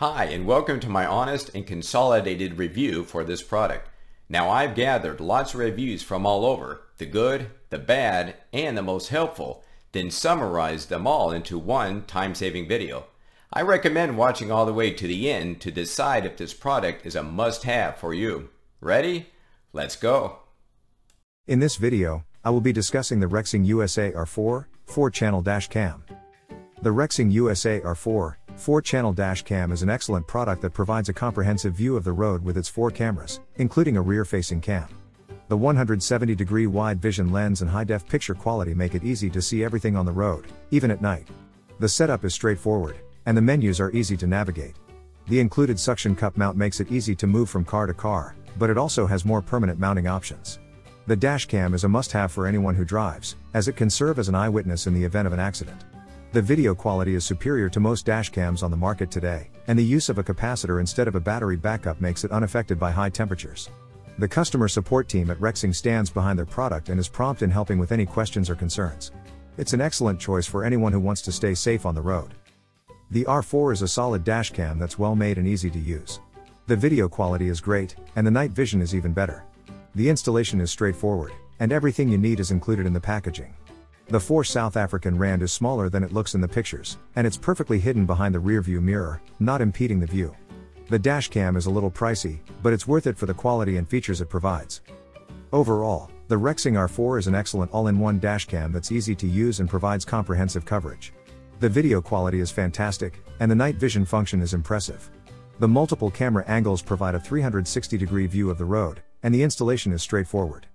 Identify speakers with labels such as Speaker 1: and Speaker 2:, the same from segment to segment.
Speaker 1: Hi, and welcome to my honest and consolidated review for this product. Now, I've gathered lots of reviews from all over, the good, the bad, and the most helpful, then summarized them all into one time-saving video. I recommend watching all the way to the end to decide if this product is a must-have for you. Ready? Let's go.
Speaker 2: In this video, I will be discussing the Rexing USA R4 4-channel dash cam. The Rexing USA R4 4-channel dash cam is an excellent product that provides a comprehensive view of the road with its four cameras, including a rear-facing cam. The 170 degree wide vision lens and high-def picture quality make it easy to see everything on the road, even at night. The setup is straightforward, and the menus are easy to navigate. The included suction cup mount makes it easy to move from car to car, but it also has more permanent mounting options. The dashcam is a must-have for anyone who drives, as it can serve as an eyewitness in the event of an accident. The video quality is superior to most dashcams on the market today, and the use of a capacitor instead of a battery backup makes it unaffected by high temperatures. The customer support team at Rexing stands behind their product and is prompt in helping with any questions or concerns. It's an excellent choice for anyone who wants to stay safe on the road. The R4 is a solid dashcam that's well made and easy to use. The video quality is great, and the night vision is even better. The installation is straightforward, and everything you need is included in the packaging. The R4 is smaller than it looks in the pictures, and it's perfectly hidden behind the rearview mirror, not impeding the view. The dashcam is a little pricey, but it's worth it for the quality and features it provides. Overall, the Rexing R4 is an excellent all-in-one dashcam that's easy to use and provides comprehensive coverage. The video quality is fantastic, and the night vision function is impressive. The multiple camera angles provide a 360 degree view of the road, and the installation is straightforward.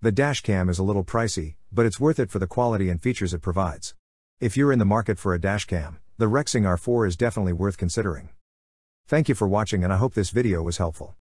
Speaker 2: The dashcam is a little pricey, but it's worth it for the quality and features it provides. If you're in the market for a dashcam, the Rexing R4 is definitely worth considering. Thank you for watching and I hope this video was helpful.